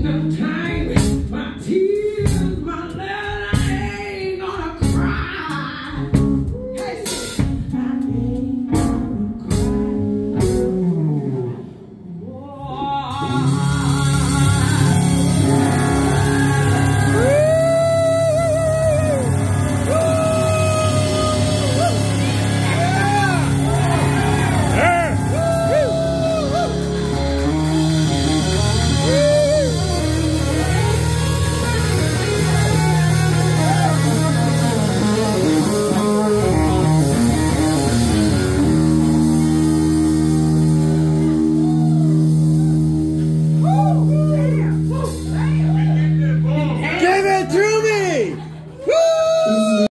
Enough time.